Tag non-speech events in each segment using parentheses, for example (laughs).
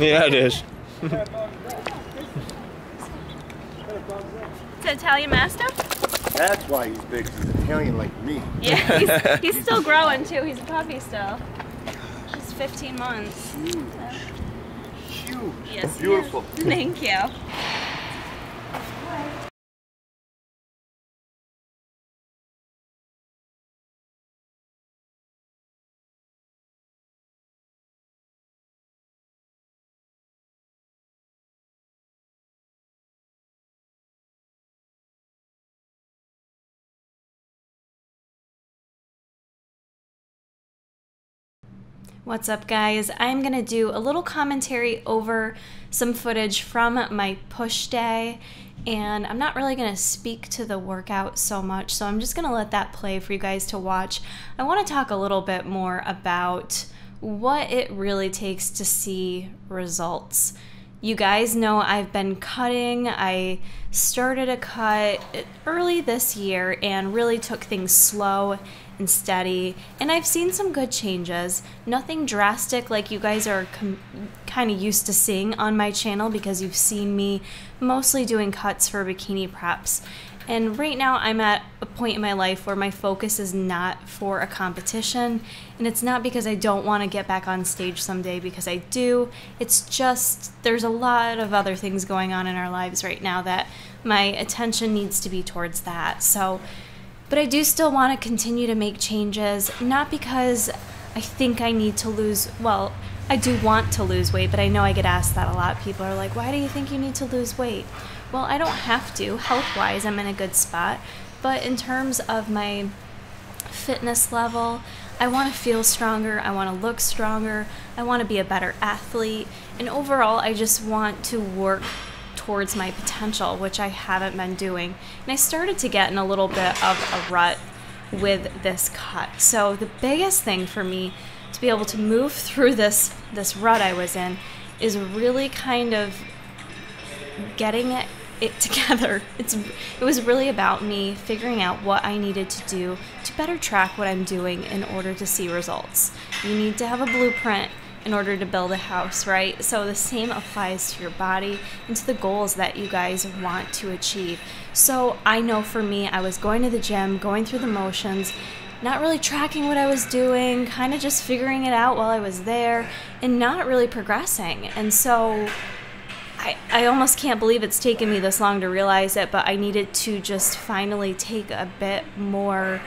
That big dog. Yeah, it is. It's an Italian Mastiff? That's why he's big. He's Italian like me. Yeah, (laughs) he's, he's still growing too. He's a puppy still. He's 15 months. Huge. Huge. Yes, Beautiful. is. (laughs) Thank you. What's up, guys? I'm gonna do a little commentary over some footage from my push day, and I'm not really gonna speak to the workout so much, so I'm just gonna let that play for you guys to watch. I wanna talk a little bit more about what it really takes to see results. You guys know I've been cutting. I started a cut early this year and really took things slow and steady. And I've seen some good changes. Nothing drastic like you guys are kind of used to seeing on my channel because you've seen me mostly doing cuts for bikini preps. And right now, I'm at a point in my life where my focus is not for a competition. And it's not because I don't want to get back on stage someday, because I do. It's just there's a lot of other things going on in our lives right now that my attention needs to be towards that. So, but I do still want to continue to make changes, not because I think I need to lose, well, I do want to lose weight, but I know I get asked that a lot. People are like, why do you think you need to lose weight? Well, I don't have to. Health wise, I'm in a good spot. But in terms of my fitness level, I want to feel stronger. I want to look stronger. I want to be a better athlete. And overall, I just want to work towards my potential, which I haven't been doing. And I started to get in a little bit of a rut with this cut. So the biggest thing for me to be able to move (laughs) through this this rut I was in is really kind of getting it, it together. (laughs) It's it was really about me figuring out what I needed to do to better track what I'm doing in order to see results. You need to have a blueprint in order to build a house, right? So the same applies to your body and to the goals that you guys want to achieve. So I know for me, I was going to the gym, going through the motions, not really tracking what I was doing, kind of just figuring it out while I was there, and not really progressing. And so I, I almost can't believe it's taken me this long to realize it, but I needed to just finally take a bit more.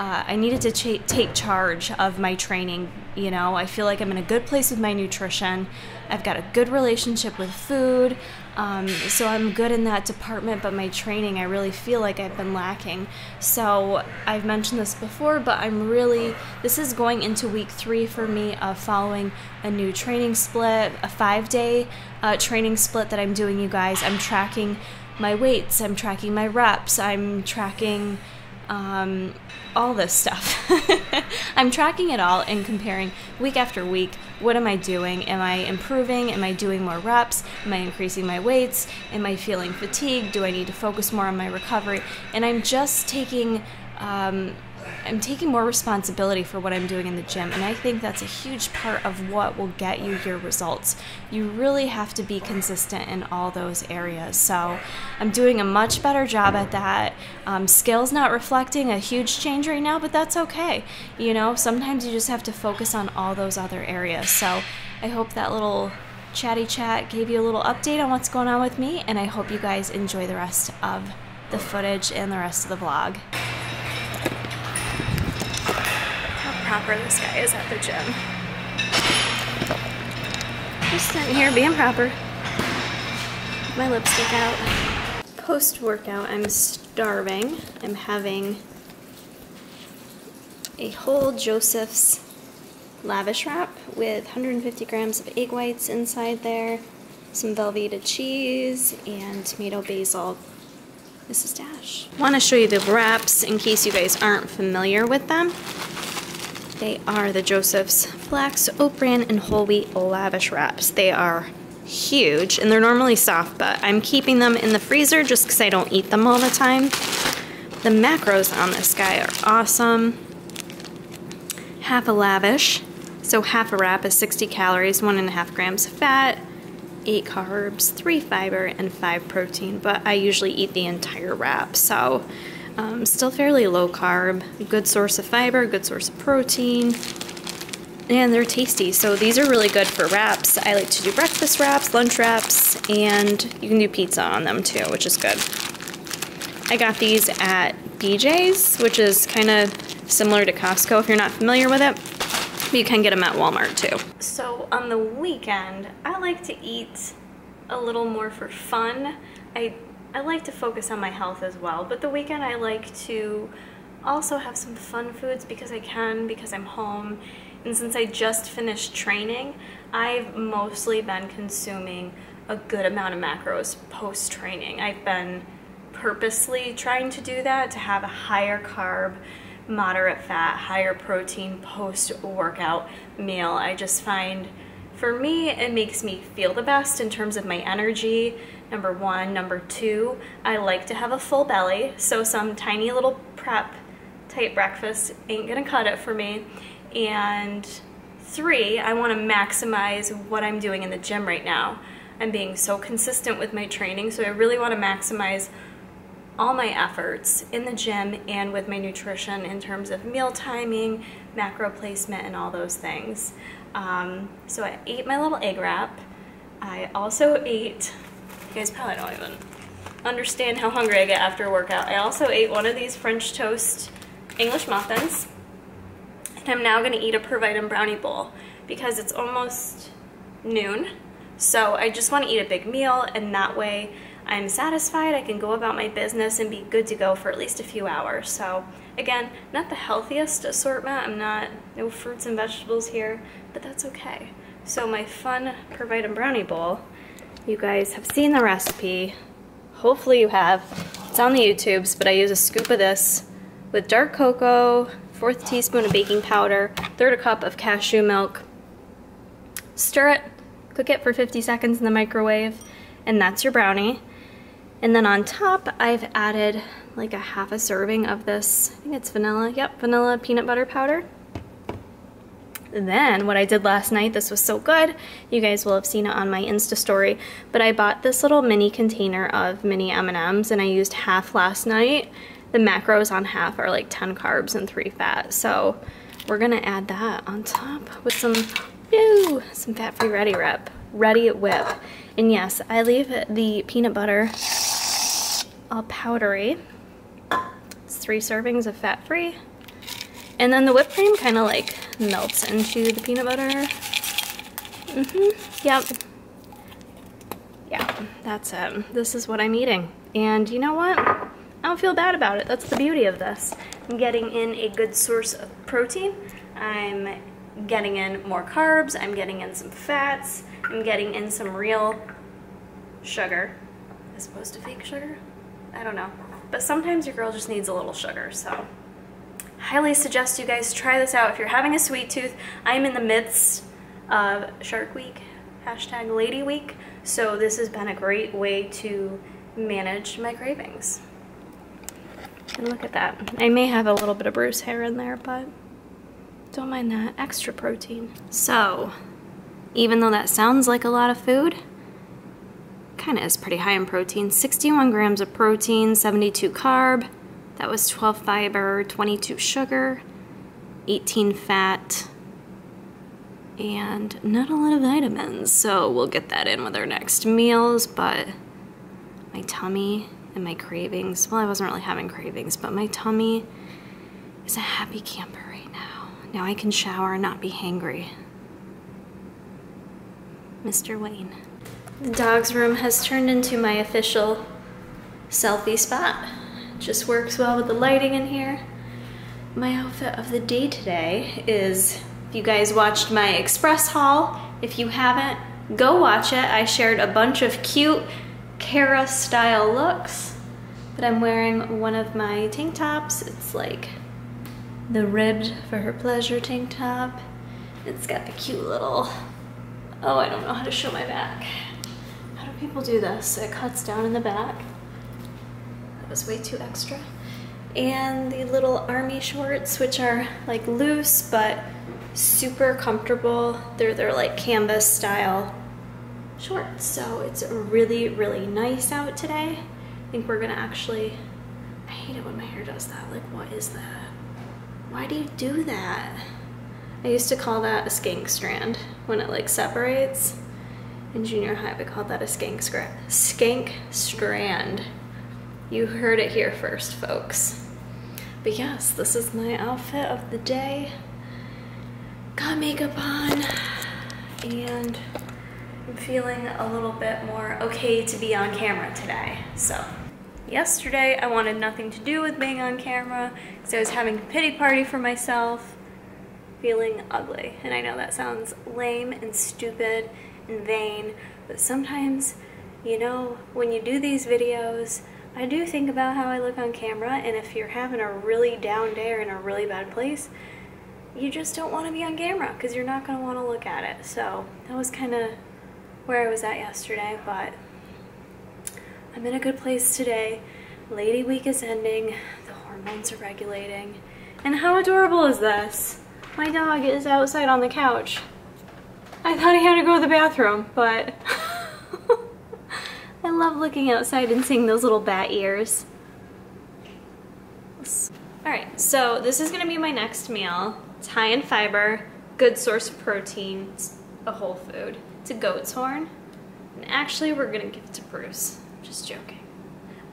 Uh, I needed to cha- take charge of my training. You know, I feel like I'm in a good place with my nutrition. I've got a good relationship with food. Um, so I'm good in that department, but my training, I really feel like I've been lacking. So I've mentioned this before, but I'm really, this is going into week three for me of following a new training split, a five day uh, training split that I'm doing, you guys. I'm tracking my weights, I'm tracking my reps, I'm tracking um, all this stuff. (laughs) I'm tracking it all and comparing week after week. What am I doing? Am I improving? Am I doing more reps? Am I increasing my weights? Am I feeling fatigued? Do I need to focus more on my recovery? And I'm just taking. Um, I'm taking more responsibility for what I'm doing in the gym, and I think that's a huge part of what will get you your results. You really have to be consistent in all those areas. So, I'm doing a much better job at that. Um, not reflecting a huge change right now, but that's okay. You know, sometimes you just have to focus on all those other areas. So, I hope that little chatty chat gave you a little update on what's going on with me, and I hope you guys enjoy the rest of the footage and the rest of the vlog. Proper this guy is at the gym. Just sitting here being proper. My lipstick out. Post workout, I'm starving. I'm having a whole Joseph's lavash wrap with 150 grams of egg whites inside there, some Velveeta cheese, and tomato basil. This is Dash. I want to show you the wraps in case you guys aren't familiar with them. They are the Joseph's Flax, Oat Bran, and Whole Wheat Lavash Wraps. They are huge, and they're normally soft, but I'm keeping them in the freezer just because I don't eat them all the time. The macros on this guy are awesome. Half a lavish, So half a wrap is 60 calories, one and a half grams of fat, eight carbs, three fiber, and five protein. But I usually eat the entire wrap, so um, still fairly low carb. Good source of fiber, good source of protein, and they're tasty. So these are really good for wraps. I like to do breakfast wraps, lunch wraps, and you can do pizza on them too, which is good. I got these at BJ's, which is kind of similar to Costco if you're not familiar with it. You can get them at Walmart too. So on the weekend, I like to eat a little more for fun. I, I like to focus on my health as well, but the weekend I like to also have some fun foods because I can, because I'm home. And since I just finished training, I've mostly been consuming a good amount of macros post-training. I've been purposely trying to do that to have a higher carb, moderate fat, higher protein post-workout meal. I just find for me, it makes me feel the best in terms of my energy, number one. Number two, I like to have a full belly, so some tiny little prep type breakfast ain't gonna cut it for me. And three, I wanna maximize what I'm doing in the gym right now. I'm being so consistent with my training, so I really wanna maximize all my efforts in the gym and with my nutrition in terms of meal timing, macro placement, and all those things. Um, so I ate my little egg wrap. I also ate, you guys probably don't even understand how hungry I get after a workout. I also ate one of these French toast English muffins. And I'm now gonna eat a Per Vitam brownie bowl because it's almost noon. So I just wanna eat a big meal and that way I'm satisfied, I can go about my business and be good to go for at least a few hours. So again, not the healthiest assortment. I'm not, no fruits and vegetables here, but that's okay. So my fun Per Vitam brownie bowl, you guys have seen the recipe. Hopefully you have. It's on the YouTubes, but I use a scoop of this with dark cocoa, fourth teaspoon of baking powder, third a cup of cashew milk. Stir it, cook it for 50 seconds in the microwave, and that's your brownie. And then on top, I've added like a half a serving of this, I think it's vanilla, yep, vanilla peanut butter powder. Then what I did last night, this was so good, you guys will have seen it on my Insta story, but I bought this little mini container of mini M&Ms and I used half last night. The macros on half are like 10 carbs and 3 fat, so we're gonna add that on top with some, ew, some fat-free Ready Rip, Reddi-wip. And yes, I leave the peanut butter all powdery. Three servings of fat-free. And then the whipped cream kind of like melts into the peanut butter. Mm-hmm, yep. Yeah, that's it. This is what I'm eating. And you know what? I don't feel bad about it. That's the beauty of this. I'm getting in a good source of protein. I'm getting in more carbs. I'm getting in some fats. I'm getting in some real sugar as opposed to fake sugar. I don't know. But sometimes your girl just needs a little sugar, so highly suggest you guys try this out if you're having a sweet tooth. I'm in the midst of Shark Week, hashtag Lady Week, so this has been a great way to manage my cravings. And look at that. I may have a little bit of Bruce hair in there, but don't mind that. Extra protein. So, even though that sounds like a lot of food, kind of is pretty high in protein. 61 grams of protein, 72 carb. That was 12 fiber, 22 sugar, 18 fat, and not a lot of vitamins. So we'll get that in with our next meals, but my tummy and my cravings, well, I wasn't really having cravings, but my tummy is a happy camper right now. Now I can shower and not be hangry. Mr. Wayne. The dog's room has turned into my official selfie spot. Just works well with the lighting in here. My outfit of the day today is, if you guys watched my express haul, if you haven't, go watch it. I shared a bunch of cute Kara style looks, but I'm wearing one of my tank tops. It's like the ribbed for her pleasure tank top. It's got the cute little, oh, I don't know how to show my back people do this. It cuts down in the back. That was way too extra. And the little army shorts, which are like loose, but super comfortable. They're they're like canvas style shorts. So it's really, really nice out today. I think we're gonna actually, I hate it when my hair does that. Like, what is that? Why do you do that? I used to call that a skank strand when it like separates. In junior high, we called that a skank, skank strand. You heard it here first, folks. But yes, this is my outfit of the day. Got makeup on and I'm feeling a little bit more okay to be on camera today. So yesterday I wanted nothing to do with being on camera because I was having a pity party for myself, feeling ugly. And I know that sounds lame and stupid vain, but sometimes, you know, when you do these videos, I do think about how I look on camera and if you're having a really down day or in a really bad place, you just don't want to be on camera because you're not going to want to look at it. So that was kind of where I was at yesterday, but I'm in a good place today. Lady Week is ending, the hormones are regulating, and how adorable is this? My dog is outside on the couch. I thought he had to go to the bathroom, but (laughs) I love looking outside and seeing those little bat ears. Alright, so this is going to be my next meal. It's high in fiber, good source of protein, it's a whole food. It's a goat's horn. And actually, we're going to give it to Bruce. Just joking.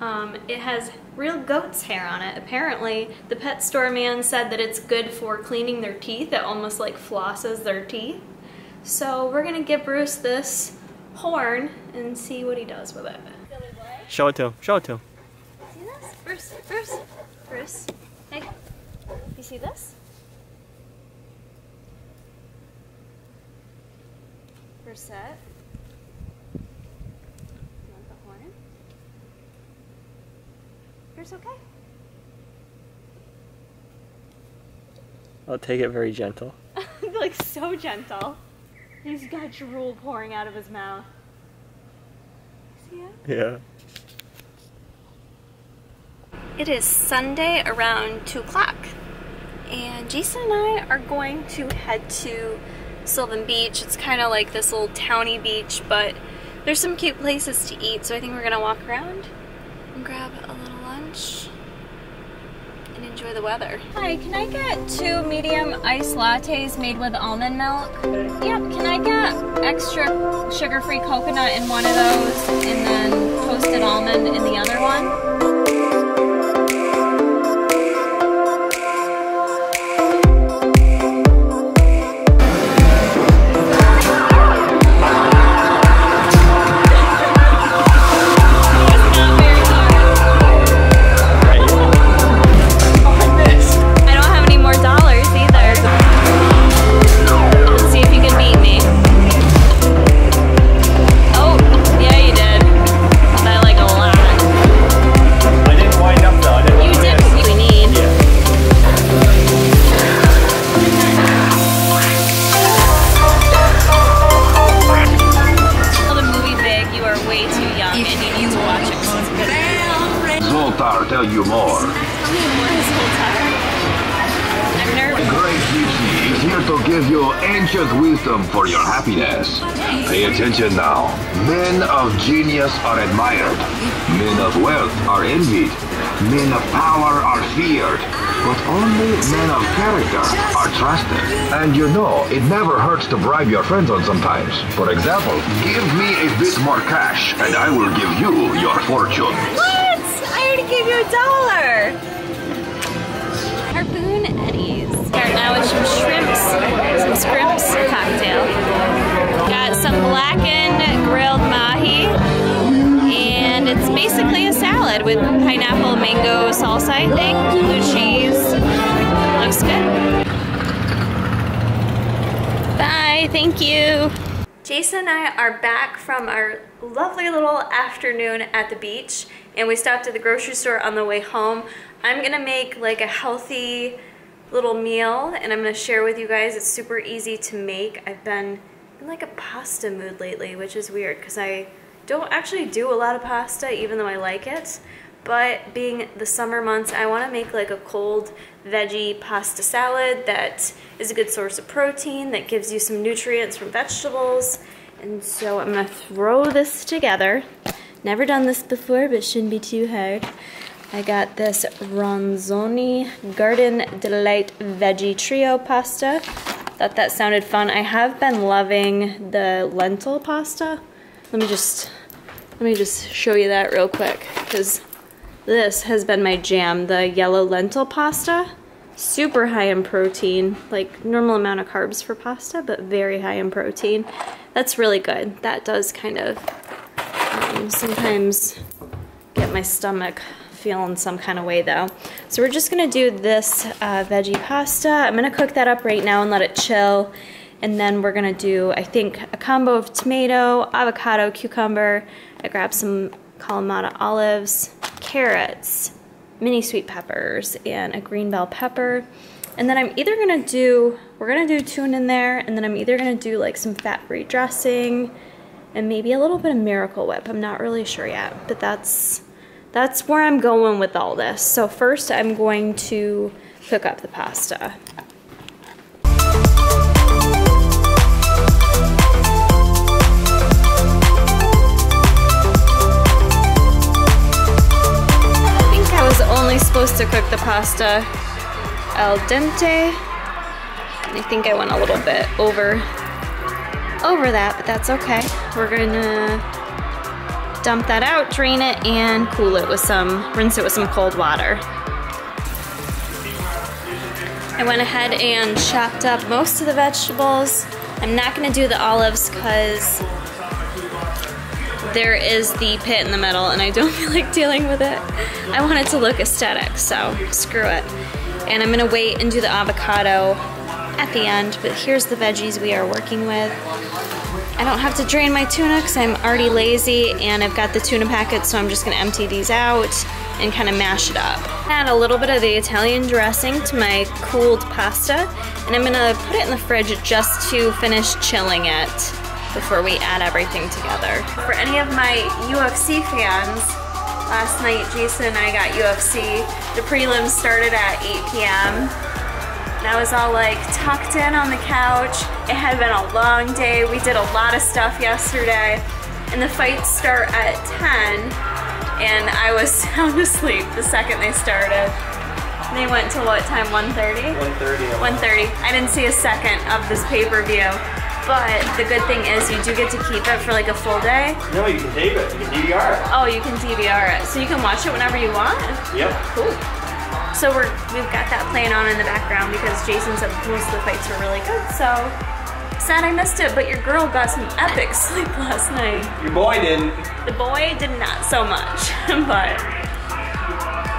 Um, it has real goat's hair on it. Apparently, the pet store man said that it's good for cleaning their teeth. It almost like flosses their teeth. So we're gonna give Bruce this horn and see what he does with it. Show it to him. Show it to him. See this? Bruce, Bruce, Bruce. Hey, you see this? Bruce set. Bruce okay? I'll take it very gentle. (laughs) like so gentle. He's got drool pouring out of his mouth. See it? Yeah. It is Sunday around 2 o'clock. And Jason and I are going to head to Sylvan Beach. It's kind of like this little towny beach, but there's some cute places to eat, so I think we're going to walk around and grab a little lunch and enjoy the weather. Hi, can I get two medium iced lattes made with almond milk? Yep, can I get extra sugar-free coconut in one of those and then toasted almond in the other one? Men of wealth are envied. Men of power are feared. But only men of character are trusted. And you know, it never hurts to bribe your friends on sometimes. For example, give me a bit more cash and I will give you your fortune. What? I already gave you a dollar. Harpoon Eddie's. Start now with some shrimps, some scrimps cocktail. Got some blackened grilled mahi. It's basically a salad with pineapple mango salsa, I think. Blue cheese. Looks good. Bye, thank you. Jason and I are back from our lovely little afternoon at the beach and we stopped at the grocery store on the way home. I'm gonna make like a healthy little meal and I'm gonna share with you guys. It's super easy to make. I've been in like a pasta mood lately, which is weird because I don't actually do a lot of pasta even though I like it. but being the summer months, I wanna make like a cold veggie pasta salad that is a good source of protein, that gives you some nutrients from vegetables. And so I'm gonna throw this together. Never done this before, but shouldn't be too hard. I got this Ronzoni Garden Delight Veggie Trio Pasta. Thought that sounded fun. I have been loving the lentil pasta. Let me just, let me just show you that real quick because this has been my jam, the yellow lentil pasta. Super high in protein, like normal amount of carbs for pasta, but very high in protein. That's really good. That does kind of um, sometimes get my stomach feeling some kind of way though. So we're just gonna do this uh, veggie pasta. I'm gonna cook that up right now and let it chill. And then we're gonna do, I think, a combo of tomato, avocado, cucumber. I grabbed some Kalamata olives, carrots, mini sweet peppers, and a green bell pepper. And then I'm either gonna do, we're gonna do tuna in there, and then I'm either gonna do like some fat-free dressing, and maybe a little bit of Miracle Whip. I'm not really sure yet, but that's that's where I'm going with all this. So first I'm going to cook up the pasta. Supposed to cook the pasta al dente. I think I went a little bit over over that, but that's okay. We're gonna dump that out, drain it, and cool it with some, rinse it with some cold water. I went ahead and chopped up most of the vegetables. I'm not gonna do the olives because there is the pit in the middle and I don't (laughs) feel like dealing with it. I want it to look aesthetic, so screw it. And I'm gonna wait and do the avocado at the end, but here's the veggies we are working with. I don't have to drain my tuna because I'm already lazy and I've got the tuna packets so I'm just gonna empty these out and kind of mash it up. Add a little bit of the Italian dressing to my cooled pasta and I'm gonna put it in the fridge just to finish chilling it before we add everything together. For any of my UFC fans, last night Jason and I got UFC. The prelims started at 8 p.m. And I was all like tucked in on the couch. It had been a long day. We did a lot of stuff yesterday. And the fights start at 10. And I was (laughs) sound asleep the second they started. They went to what time, 1.30? 1.30. 1.30. I didn't see a second of this pay-per-view. But the good thing is you do get to keep it for like a full day. No, you can tape it. You can DVR it. Oh, you can DVR it. So you can watch it whenever you want? Yep. Cool. So we're we've got that playing on in the background because Jason said most of the fights were really good. So sad I missed it, but your girl got some epic (laughs) sleep last night. Your boy didn't. The boy did not so much, (laughs) but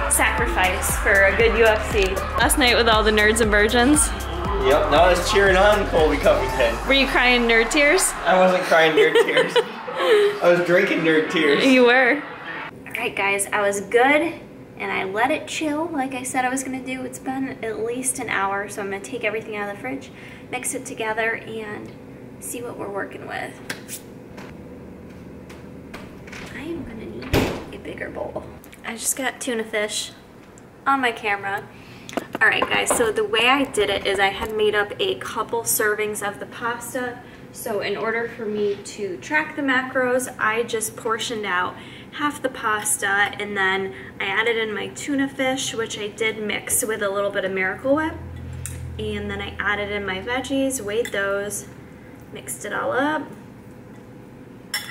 sacrifice for a good UFC. Last night with all the nerds and virgins. Yep. Now I was cheering on Colby Covington. Were you crying nerd tears? I wasn't crying nerd (laughs) tears. I was drinking nerd tears. You were. All right, guys, I was good and I let it chill like I said I was gonna do. It's been at least an hour, so I'm gonna take everything out of the fridge, mix it together, and see what we're working with. I am gonna need a bigger bowl. I just got tuna fish on my camera. All right, guys, so the way I did it is I had made up a couple servings of the pasta. So in order for me to track the macros, I just portioned out half the pasta and then I added in my tuna fish, which I did mix with a little bit of Miracle Whip. And then I added in my veggies, weighed those, mixed it all up.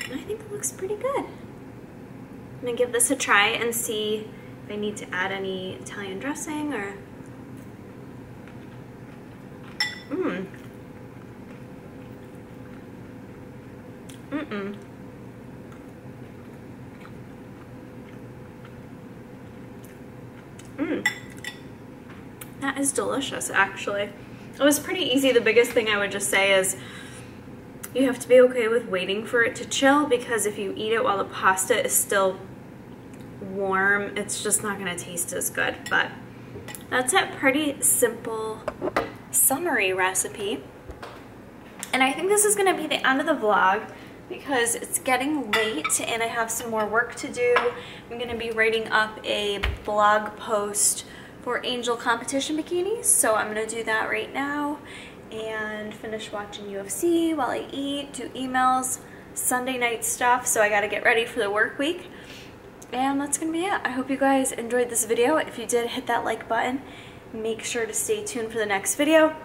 And I think it looks pretty good. I'm gonna give this a try and see if I need to add any Italian dressing or Mmm. Mm-mm. Mmm. That is delicious, actually. It was pretty easy. The biggest thing I would just say is you have to be okay with waiting for it to chill because if you eat it while the pasta is still warm, it's just not gonna taste as good. But that's it, pretty simple summary recipe. And I think this is gonna be the end of the vlog. because it's getting late and I have some more work to do. I'm gonna be writing up a blog post for Angel competition bikinis, so I'm gonna do that right now and finish watching UFC while I eat, do emails, Sunday night stuff, so I gotta get ready for the work week. And that's gonna be it. I hope you guys enjoyed this video. If you did, hit that like button. Make sure to stay tuned for the next video.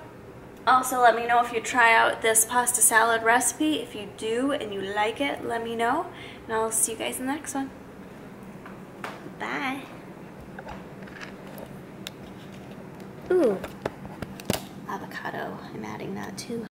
Also, let me know if you try out this pasta salad recipe. If you do and you like it, let me know. And I'll see you guys in the next one. Bye. Ooh, avocado. I'm adding that too.